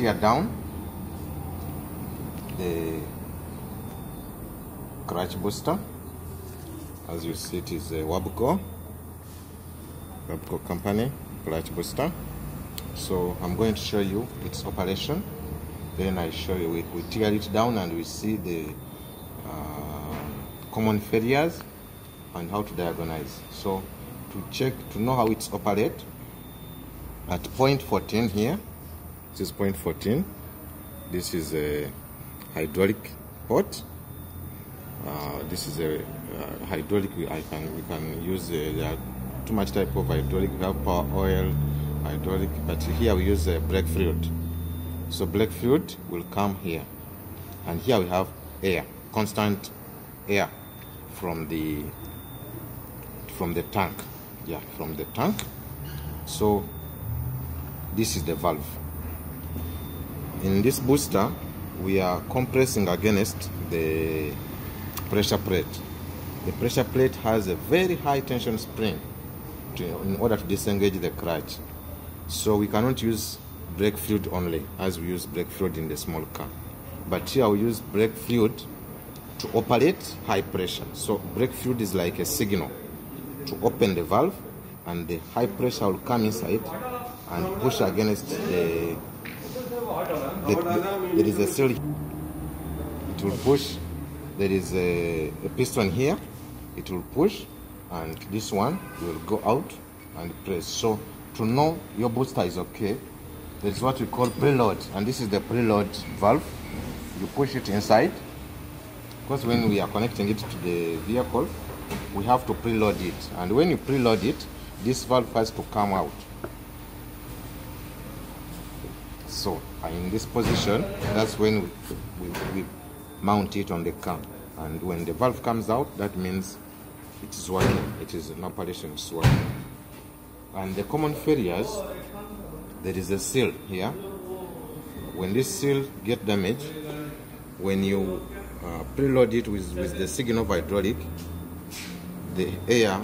tear down the clutch booster. As you see, it is a Wabco, Wabco company clutch booster. So I'm going to show you its operation. Then I show you, we, we tear it down and we see the uh, common failures and how to diagnose. So to check, to know how it's operate, at point 14 here, this is point 14, this is a hydraulic port. Uh, this is a uh, hydraulic, I can, we can use, uh, there are too much type of hydraulic, we have power oil, hydraulic, but here we use a brake fluid. So brake fluid will come here. And here we have air, constant air from the from the tank. Yeah, from the tank. So this is the valve. In this booster, we are compressing against the pressure plate. The pressure plate has a very high tension spring to, in order to disengage the clutch. So we cannot use brake fluid only as we use brake fluid in the small car. But here we use brake fluid to operate high pressure. So brake fluid is like a signal to open the valve and the high pressure will come inside and push against the, the there is a seal it will push there is a, a piston here it will push and this one will go out and press. So to know your booster is okay there is what we call preload and this is the preload valve. You push it inside because when we are connecting it to the vehicle we have to preload it. And when you preload it this valve has to come out so in this position that's when we, we, we mount it on the car and when the valve comes out that means it is working. It is an operation it's working. And the common failures there is a seal here. When this seal get damaged when you uh, preload it with, with the signal hydraulic the air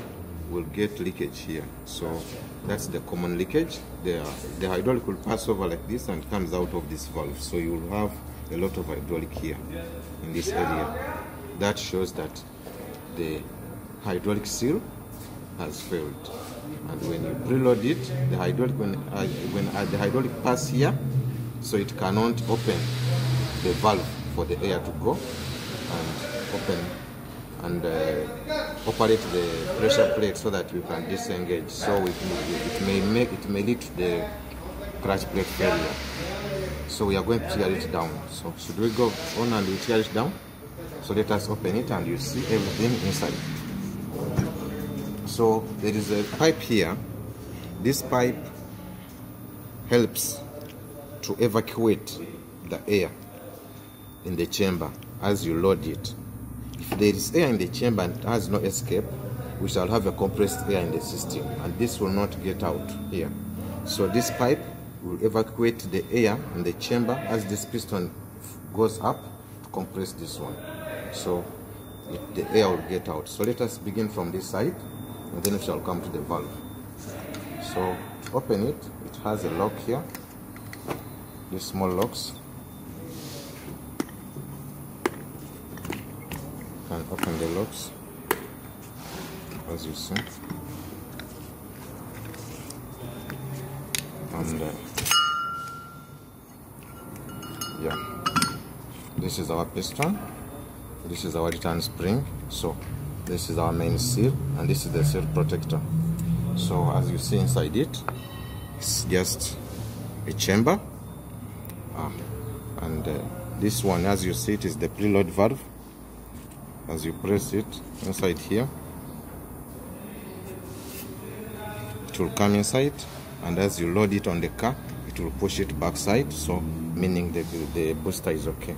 will get leakage here. So that's the common leakage. The, the hydraulic will pass over like this and comes out of this valve. So you will have a lot of hydraulic here in this area. That shows that the hydraulic seal has failed. And when you preload it the hydraulic when uh, when uh, the hydraulic pass here so it cannot open the valve for the air to go and open and uh, operate the pressure plate so that we can disengage. So it, it may make it may lead to the clutch plate failure. So we are going to tear it down. So should we go on and we tear it down? So let us open it and you see everything inside. So there is a pipe here. This pipe helps to evacuate the air in the chamber as you load it if there is air in the chamber and has no escape. We shall have a compressed air in the system and this will not get out here. So this pipe will evacuate the air in the chamber as this piston goes up to compress this one. So the air will get out. So let us begin from this side and then we shall come to the valve. So to open it it has a lock here. These small locks can open the locks as you see. And uh, yeah. This is our piston. This is our return spring. So this is our main seal and this is the seal protector. So as you see inside it it's just a chamber. Ah, and uh, this one as you see it is the preload valve as you press it inside here it will come inside and as you load it on the car it will push it backside so meaning the, the booster is okay.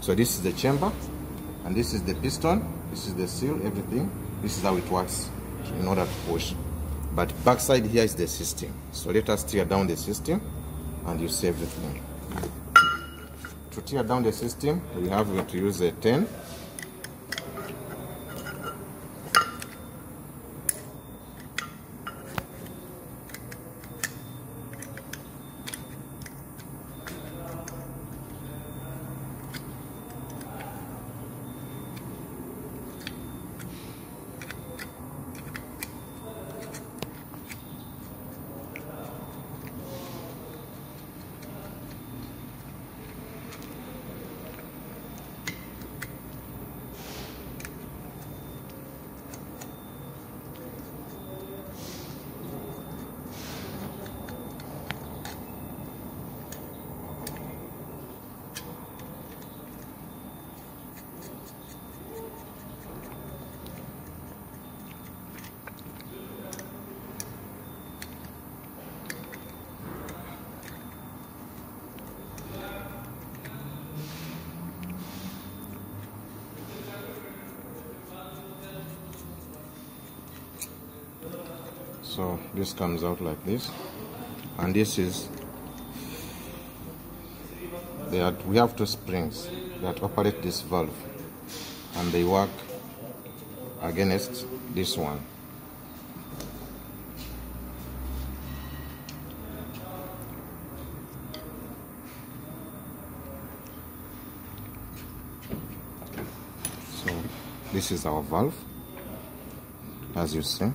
So this is the chamber and this is the piston this is the seal everything. This is how it works in order to push. But backside here is the system. So let us tear down the system and you see everything to tear down the system we have to use a 10 so this comes out like this. And this is are, we have two springs that operate this valve. And they work against this one. So this is our valve as you see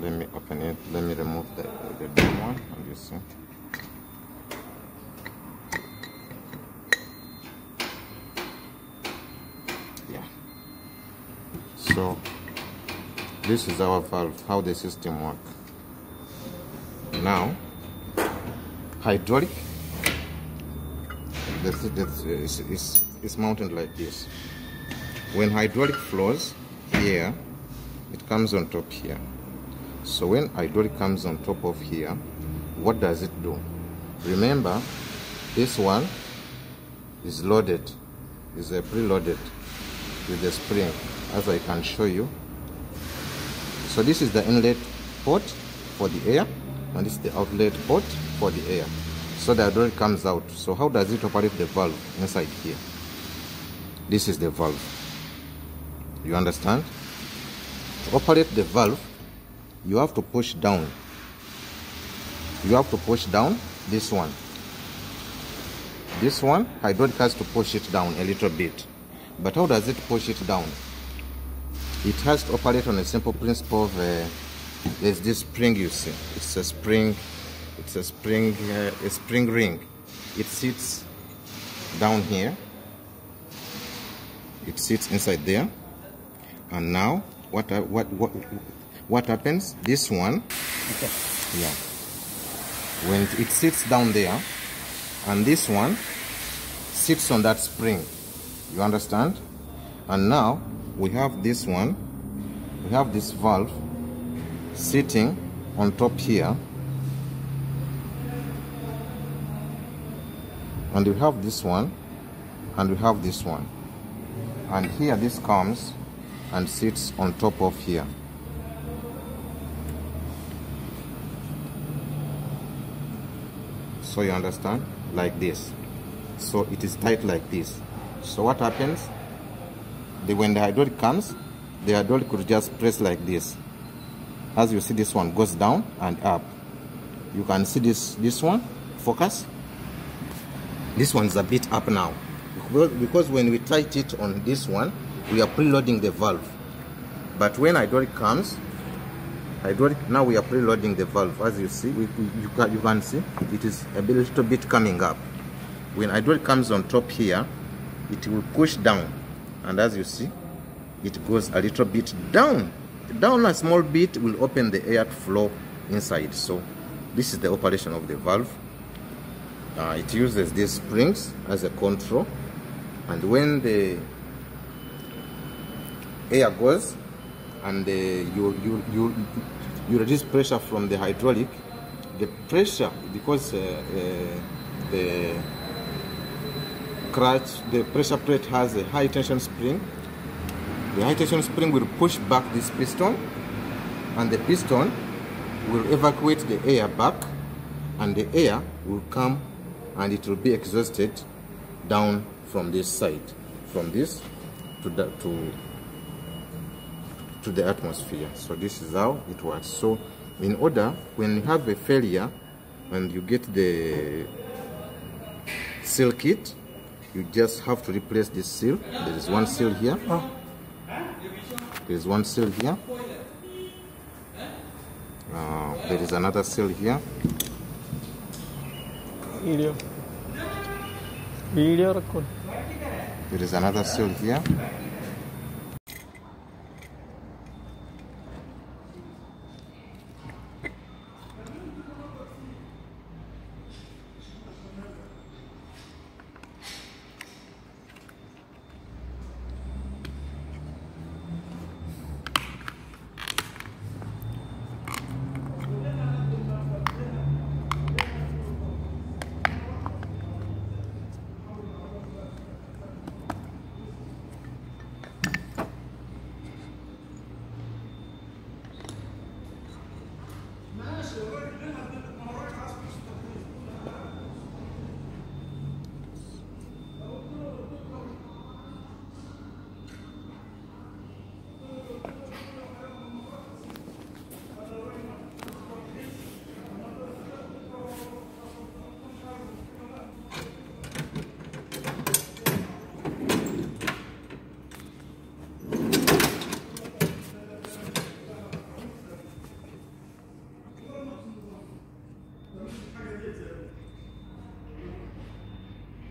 let me open it let me remove the, the big one as you see yeah. So this is our valve how the system work. Now hydraulic this, this is, is, is mounted like this. When hydraulic flows here it comes on top here so when hydraulic comes on top of here what does it do? Remember this one is loaded is a preloaded with the spring as I can show you. So this is the inlet port for the air and this is the outlet port for the air. So the hydraulic comes out. So how does it operate the valve inside here? This is the valve. You understand? To operate the valve you have to push down. You have to push down this one. This one hydraulic has to push it down a little bit. But how does it push it down? It has to operate on a simple principle of uh, there's this spring you see. It's a spring it's a spring uh, a spring ring. It sits down here. It sits inside there. And now what what what what happens? This one. Okay. yeah. When it sits down there and this one sits on that spring. You understand? And now we have this one. We have this valve sitting on top here. And we have this one and we have this one. And here this comes and sits on top of here so you understand like this. So it is tight like this. So what happens? The when the hydraulic comes the hydraulic could just press like this. As you see this one goes down and up. You can see this this one. Focus. This one is a bit up now. Because when we tight it on this one we are preloading the valve. But when hydraulic comes hydraulic. Now we are preloading the valve. As you see we, we, you, can, you can see it is a little bit coming up. When hydraulic comes on top here it will push down. And as you see it goes a little bit down. Down a small bit will open the air flow inside. So this is the operation of the valve. Uh, it uses these springs as a control. And when the air goes and uh, you, you, you, you reduce pressure from the hydraulic, the pressure, because uh, uh, the clutch, the pressure plate has a high tension spring, the high tension spring will push back this piston and the piston will evacuate the air back and the air will come and it will be exhausted down from this side, from this to, the, to to the atmosphere. So this is how it works. So in order, when you have a failure and you get the seal kit, you just have to replace this seal. There is one seal here. Oh. There is one seal here. Uh, there is another seal here. Video. Video record. There is another seal here.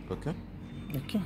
Okay. Okay.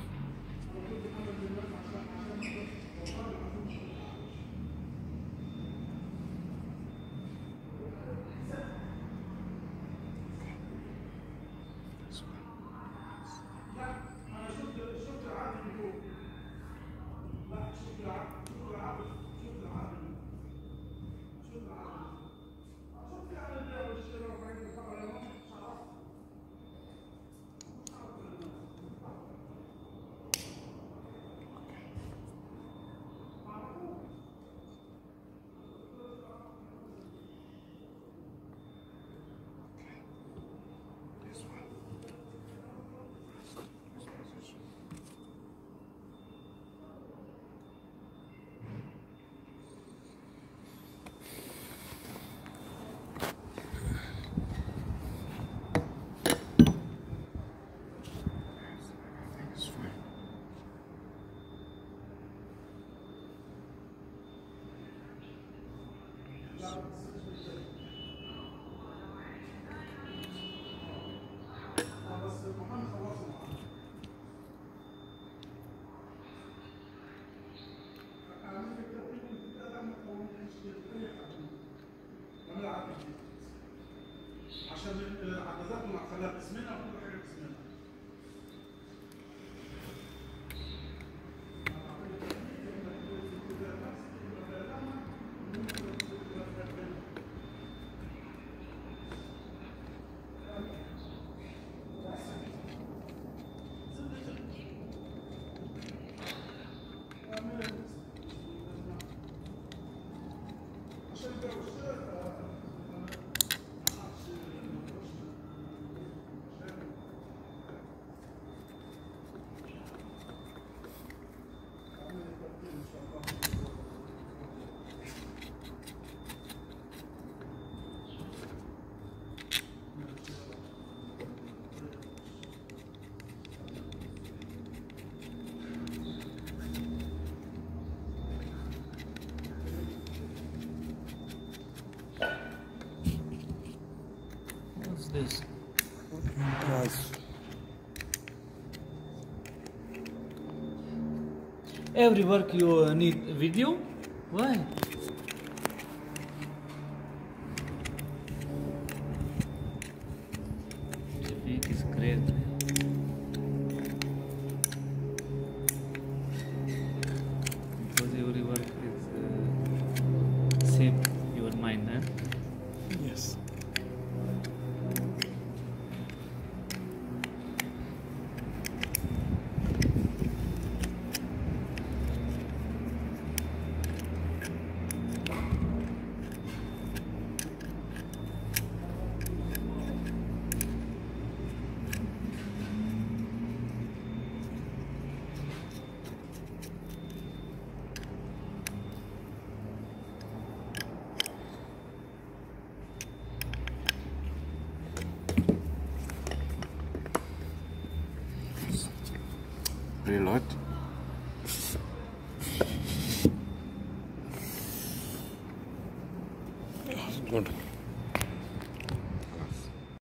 Every work you need video? Why? The peak is great. Because every work is uh, save your mind, huh? Yes. Reload.